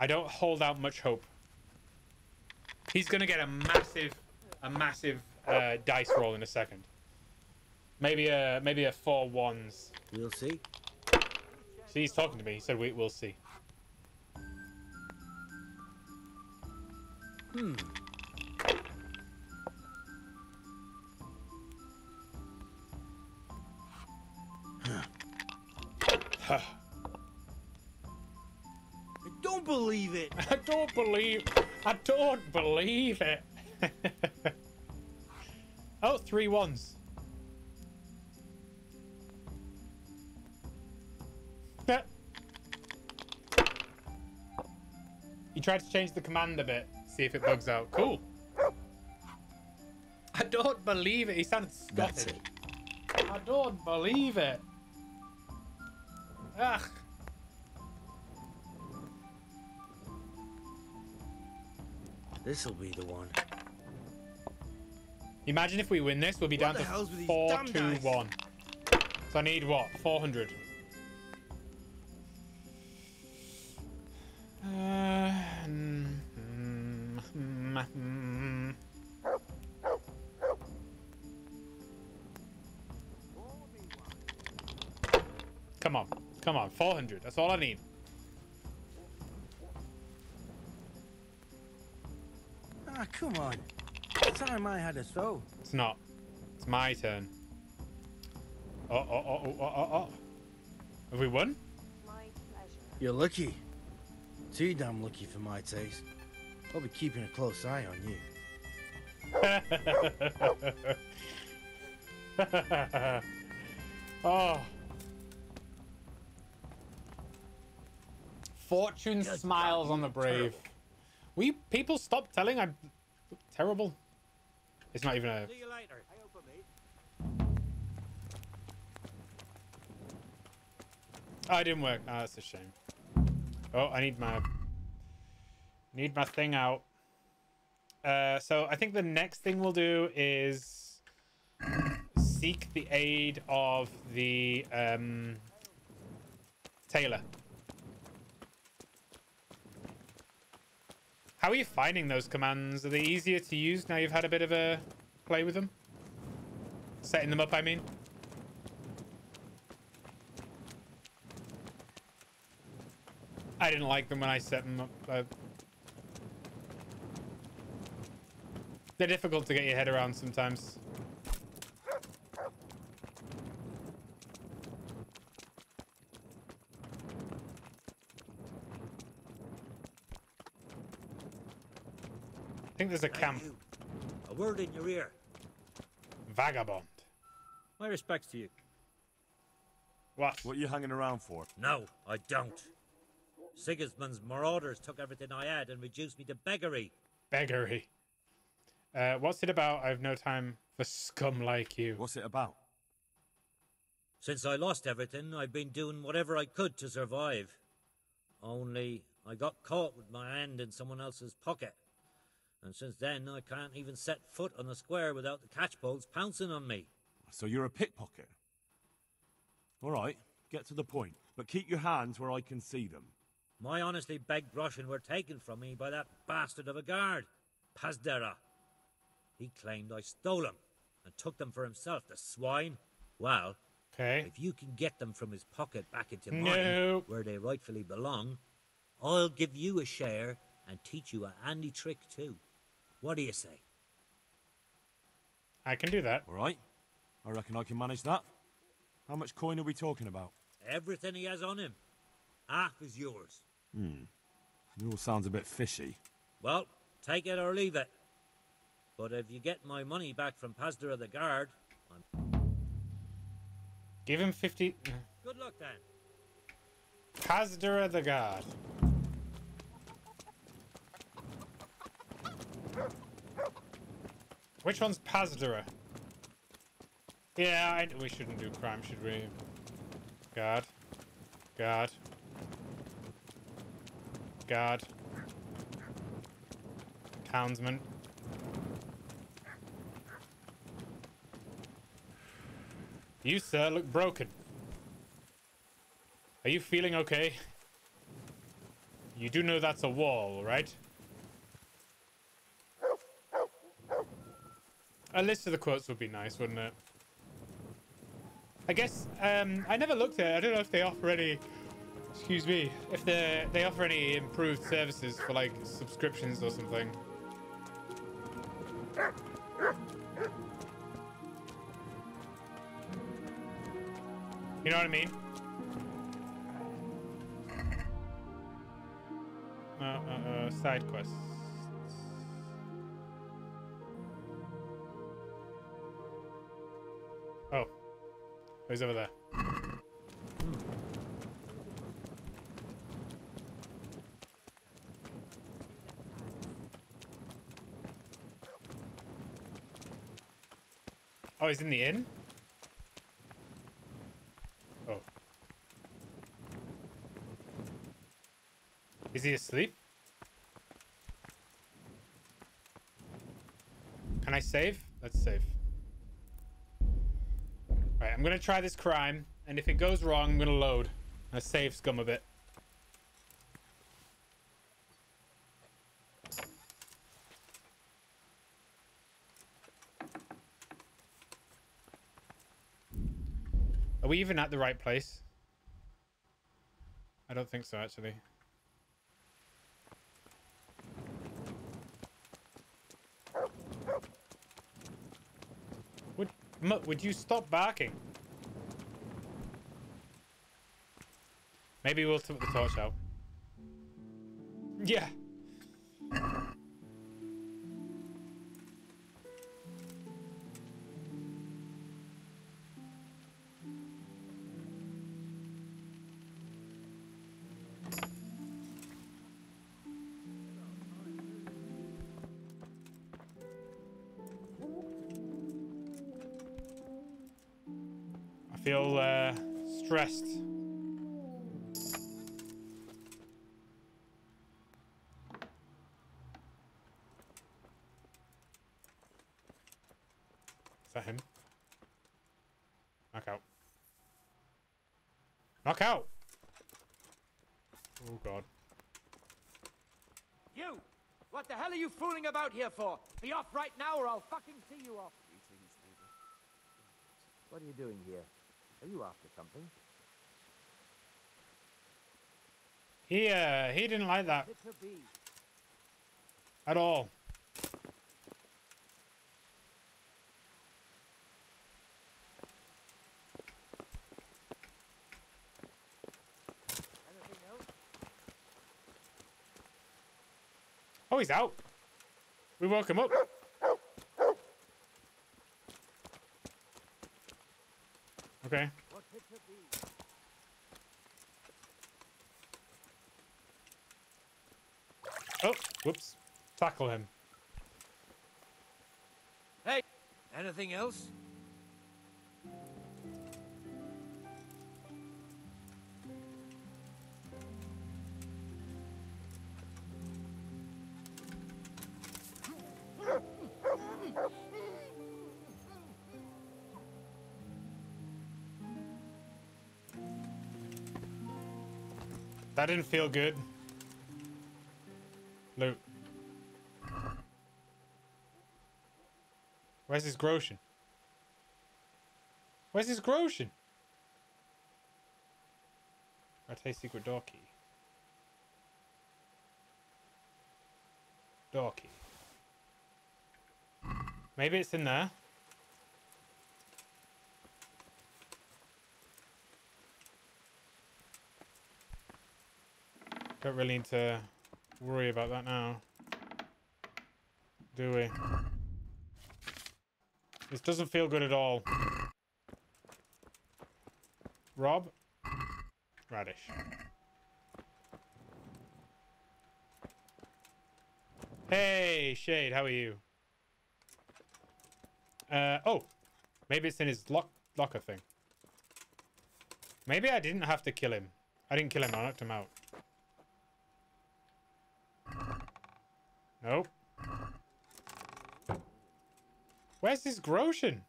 I don't hold out much hope. He's gonna get a massive, a massive uh, dice roll in a second. Maybe a maybe a four ones. We'll see. See, he's talking to me. He said we we'll see. Hmm. Don't believe. I don't believe it. oh, three ones. He tried to change the command a bit, see if it bugs out. Cool. I don't believe it. He sounded Scottish. I don't believe it. Ugh. This'll be the one. Imagine if we win this, we'll be What down to hell's with these four, damn two, dice? one. So I need what? Four hundred. Uh, mm, mm, mm. Come on, come on, four hundred. That's all I need. Ah, come on. Time I had a throw. It's not. It's my turn. Oh, oh, oh, oh, oh, oh, oh. Have we won? My pleasure. You're lucky. Too damn lucky for my taste. I'll be keeping a close eye on you. oh. Fortune smiles on the brave. Terrible. We people stop telling I'm terrible. It's not even a. See you later. I hope Oh, it didn't work. Oh, that's a shame. Oh, I need my need my thing out. Uh, so I think the next thing we'll do is seek the aid of the um, tailor. How are you finding those commands? Are they easier to use now you've had a bit of a play with them? Setting them up, I mean. I didn't like them when I set them up. Uh, they're difficult to get your head around sometimes. Think there's a camp. A word in your ear. Vagabond. My respects to you. What? What are you hanging around for? No, I don't. Sigismund's marauders took everything I had and reduced me to beggary. Beggary. Uh, what's it about? I have no time for scum like you. What's it about? Since I lost everything, I've been doing whatever I could to survive. Only I got caught with my hand in someone else's pocket. And since then, I can't even set foot on the square without the catchpoles pouncing on me. So you're a pickpocket? All right, get to the point. But keep your hands where I can see them. My honestly begged groschen were taken from me by that bastard of a guard, Pazdera. He claimed I stole them and took them for himself, the swine. Well, Okay. if you can get them from his pocket back into No. mine, where they rightfully belong, I'll give you a share and teach you a handy trick too. What do you say? I can do that. All right? I reckon I can manage that. How much coin are we talking about? Everything he has on him, half is yours. Hmm. It all sounds a bit fishy. Well, take it or leave it. But if you get my money back from Pazdera the guard, I'm... Give him 50. good luck then. Pazdera the God. Which one's Pazdera? Yeah, I, we shouldn't do crime, should we? God. God. God. Townsman. You, sir, look broken. Are you feeling okay? You do know that's a wall, right? A list of the quotes would be nice, wouldn't it? I guess um, I never looked at it. I don't know if they offer any. Excuse me. If they they offer any improved services for like subscriptions or something. You know what I mean? Uh, uh, uh, side quests. Oh, Who's over there? Oh, he's in the inn? Oh. Is he asleep? Can I save? Let's save. I'm gonna try this crime, and if it goes wrong, I'm gonna load. I save scum a bit. Are we even at the right place? I don't think so, actually. Would Mutt, would you stop barking? Maybe we'll put the torch out. Yeah. Stressed. Is that him? Knock out. Knock out! Oh god. You! What the hell are you fooling about here for? Be off right now or I'll fucking see you off. What are you doing here? Are you after something? He, uh, he didn't like that It to be. at all. Oh, he's out. We woke him up. Okay. What it to be? Oh, whoops. Tackle him. Hey! Anything else? That didn't feel good. Loot. Where's his Groschen? Where's his Groschen? Rattay secret door key. Door key. Maybe it's in there. Don't really need to worry about that now. Do we? This doesn't feel good at all. Rob? Radish. Hey, Shade, how are you? Uh, oh. Maybe it's in his lock locker thing. Maybe I didn't have to kill him. I didn't kill him, I knocked him out. Nope. Where's this Groschen?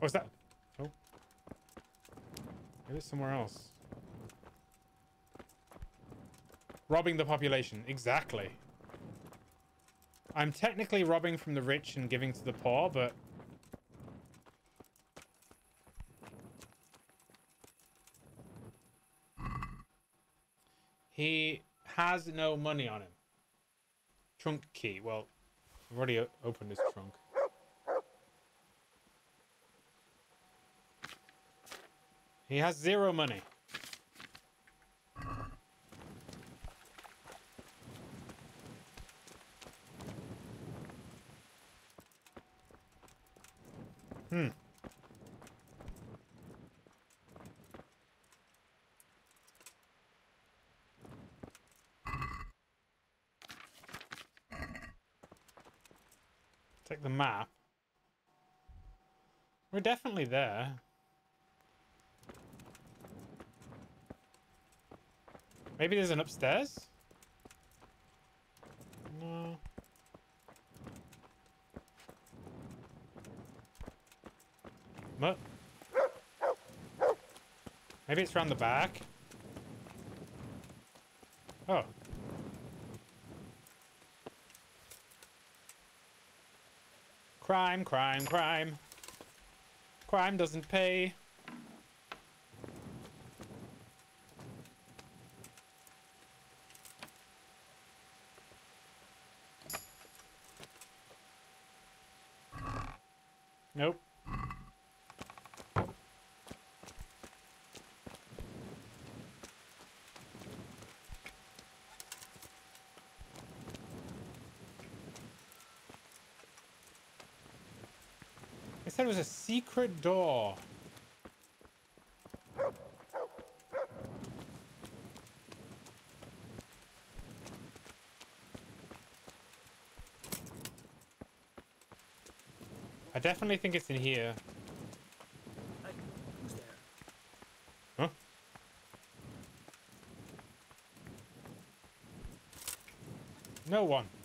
Oh, is that? Oh. Maybe it's somewhere else. Robbing the population. Exactly. I'm technically robbing from the rich and giving to the poor, but has no money on him. Trunk key. Well, I've already opened his trunk. He has zero money. Take the map. We're definitely there. Maybe there's an upstairs? No. What? Maybe it's around the back? Oh. Crime, crime, crime. Crime doesn't pay. It was a secret door. I definitely think it's in here. Huh? No one.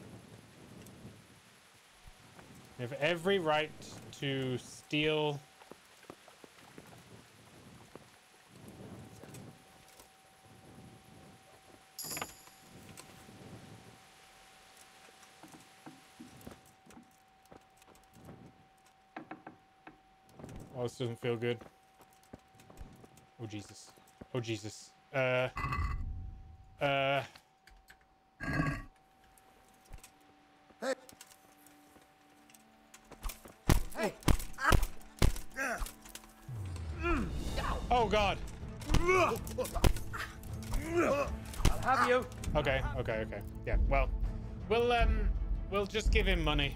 Have every right to steal. Oh, this doesn't feel good. Oh, Jesus. Oh, Jesus. Uh. Uh. Oh, God. I'll have you. Okay, okay, okay. Yeah, well, we'll, um, we'll just give him money.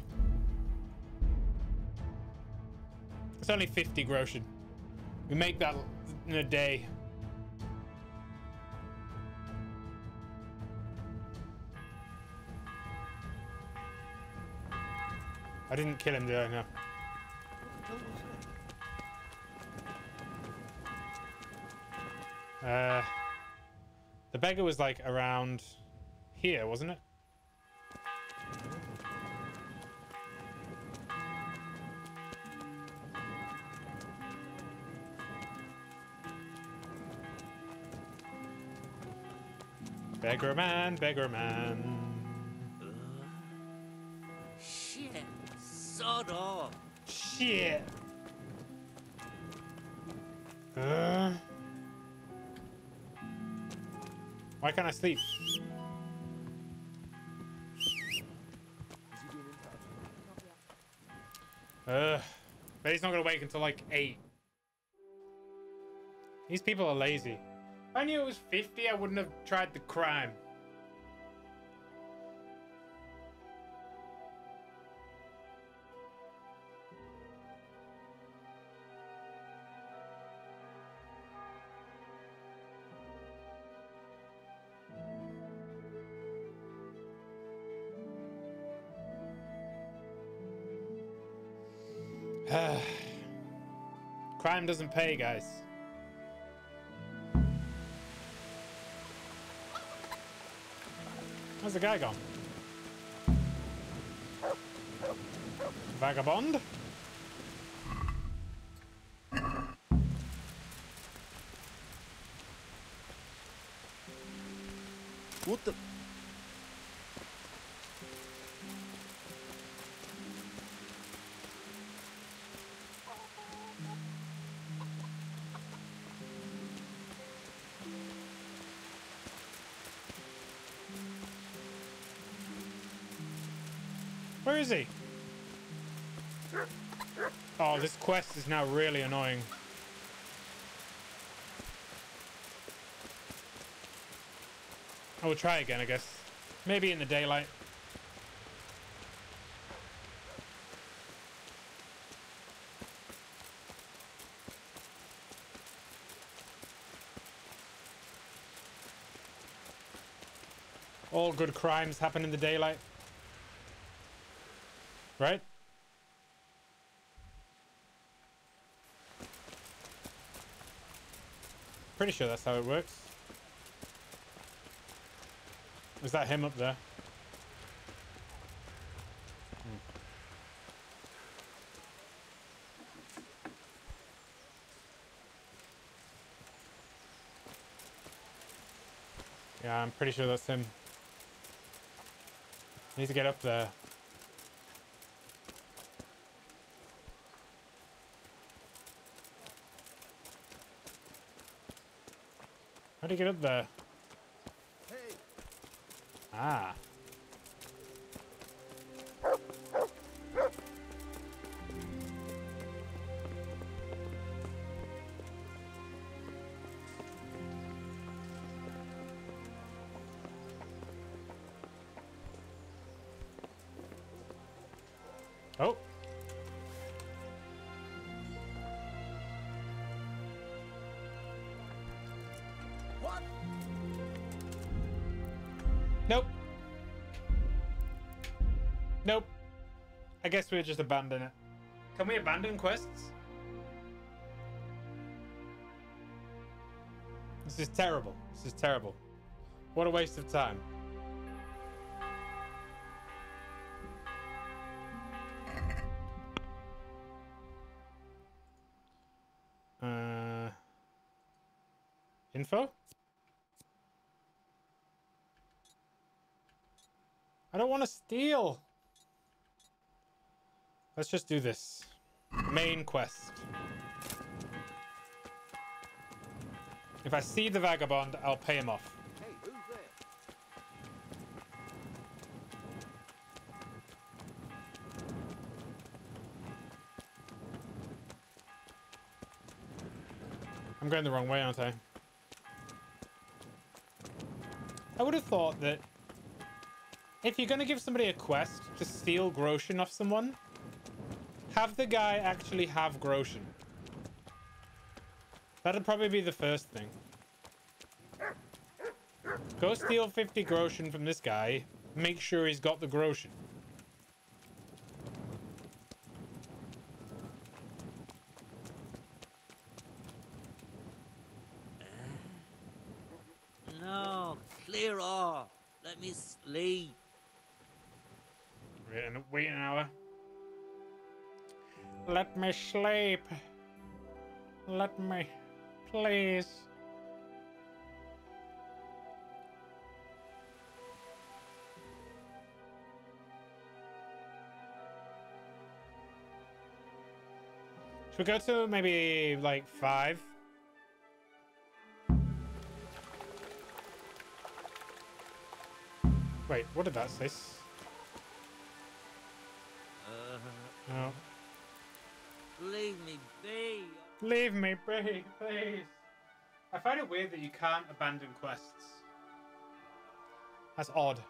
It's only 50 groschen. We make that in a day. I didn't kill him, did I? No. Uh, the beggar was like around here, wasn't it? Beggar man, beggar man. Shit. Sod off. Shit. Uh, why can't I sleep? Uh, but he's not gonna wake until like eight. These people are lazy. If I knew it was 50, I wouldn't have tried the crime. Time doesn't pay, guys. How's the guy gone? Vagabond? What the... this quest is now really annoying. I will try again, I guess. Maybe in the daylight. All good crimes happen in the daylight. Right? Pretty sure that's how it works. Is that him up there? Hmm. Yeah, I'm pretty sure that's him. Need to get up there. How do you get up there? Ah. Guess we'll just abandon it. Can we abandon quests? This is terrible. This is terrible. What a waste of time. Uh, info? I don't want to steal. Let's just do this. Main quest. If I see the vagabond, I'll pay him off. I'm going the wrong way, aren't I? I would have thought that if you're going to give somebody a quest to steal Groschen off someone, have the guy actually have Groschen. That'd probably be the first thing. Go steal 50 Groschen from this guy. Make sure he's got the Groschen. No, clear off. Let me sleep. Wait an, wait an hour. Let me sleep. Let me, please. Should we go to maybe like five? Wait, what did that say? Leave me be, please. I find it weird that you can't abandon quests. That's odd.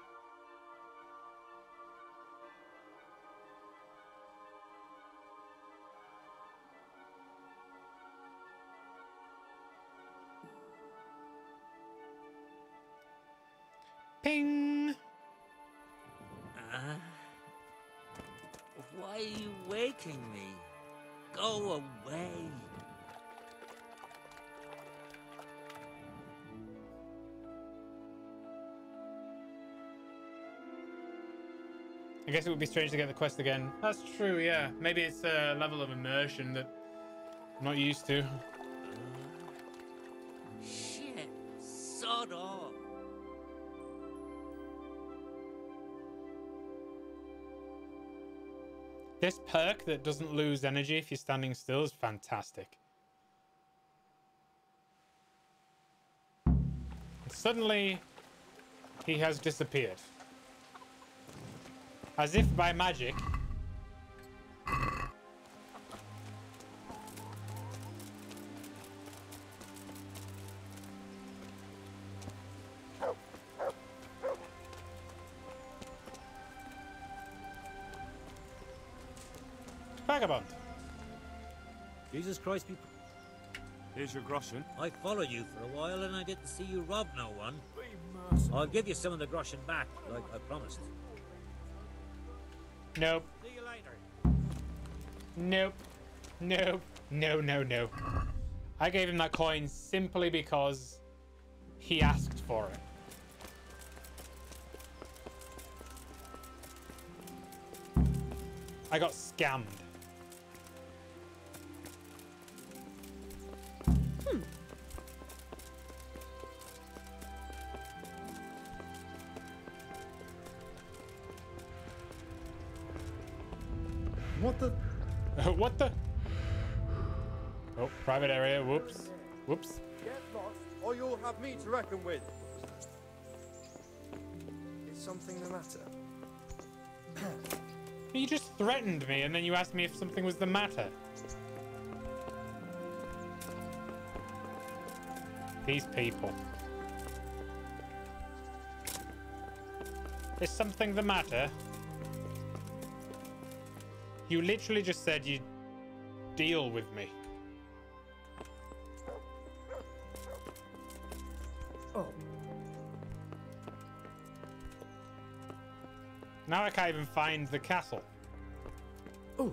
guess it would be strange to get the quest again. That's true, yeah. Maybe it's a level of immersion that I'm not used to. Shit, sod off. This perk that doesn't lose energy if you're standing still is fantastic. Suddenly, he has disappeared. As if by magic. Vagabond. Jesus Christ, be... Here's your groschen. I followed you for a while and I didn't see you rob no one. I'll give you some of the groschen back, like I promised. Nope. See you later. Nope. Nope. No, no, no. I gave him that coin simply because he asked for it. I got scammed. What the? what the? Oh, private area. Whoops. Whoops. Get lost, or you'll have me to reckon with. Is something the matter? You just threatened me and then you asked me if something was the matter. These people. Is something the matter? You literally just said you'd deal with me. Oh, Now I can't even find the castle. oh,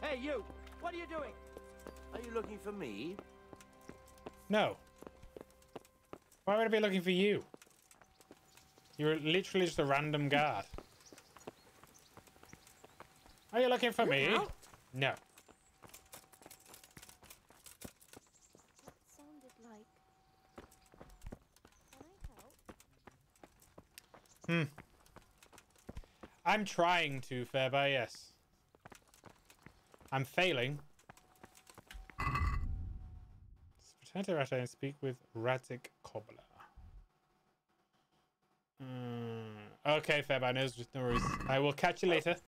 Hey, you! What are you doing? Are you looking for me? No. Why would I be looking for you? You're literally just a random guard. Are you looking for me? out? No. Like. I help? Hmm. I'm trying to, Fairby, yes. I'm failing. Return to Rattay and speak with Radzig Kobyla. Mm, okay, Fairby, no, no worries. I will catch you later.